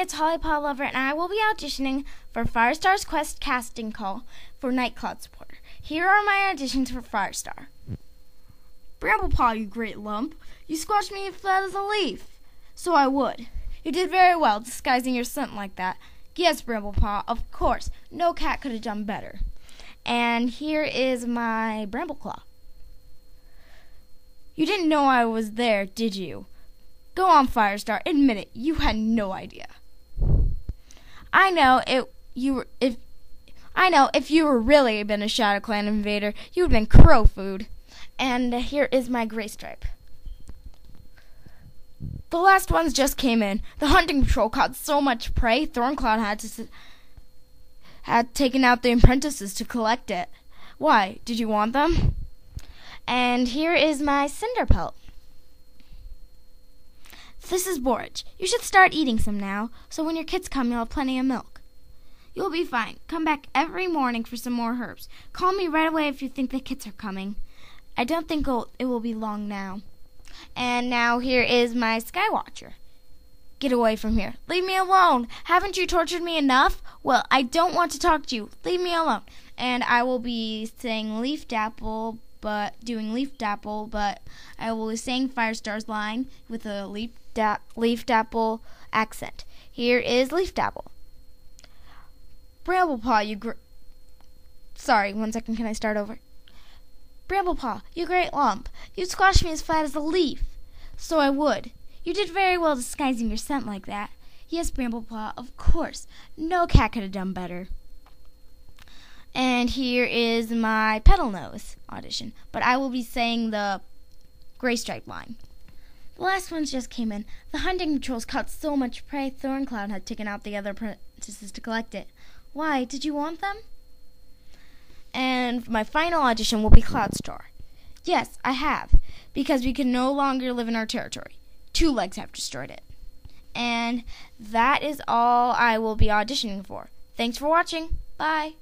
it's Holly Paw Lover, and I will be auditioning for Firestar's Quest casting call for Night Cloud supporter. Here are my auditions for Firestar. Bramblepaw, you great lump, you squashed me flat as a leaf. So I would. You did very well disguising your scent like that. Yes, Bramblepaw, of course. No cat could have done better. And here is my Brambleclaw. You didn't know I was there, did you? Go on, Firestar. Admit it. You had no idea. I know it. You if. I know if you were really been a Shadow Clan invader, you would have been crow food. And here is my gray stripe. The last ones just came in. The hunting patrol caught so much prey, Thorncloud had to had taken out the apprentices to collect it. Why? Did you want them? And here is my cinder pelt. This is borage. You should start eating some now, so when your kids come, you'll have plenty of milk. You'll be fine. Come back every morning for some more herbs. Call me right away if you think the kids are coming. I don't think it will be long now. And now here is my Skywatcher. Get away from here. Leave me alone. Haven't you tortured me enough? Well, I don't want to talk to you. Leave me alone. And I will be saying Leaf Dapple, but doing Leaf Dapple, but I will be saying Firestar's line with a Leaf, da- leaf Dapple accent. Here is Leaf Dapple. Bramblepaw, you gr- Sorry, one second, can I start over? Bramblepaw, you great lump, you squashed me as flat as a leaf. So I would. You did very well disguising your scent like that. Yes, Bramblepaw, of course. No cat could have done better. And here is my Petal Nose audition, but I will be saying the Gray Stripe line. The last ones just came in. The hunting patrols caught so much prey, Thorncloud had taken out the other apprentices to collect it. Why? Did you want them? And my final audition will be Cloudstar. Yes, I have, because we can no longer live in our territory. Two legs have destroyed it. And that is all I will be auditioning for. Thanks for watching. Bye.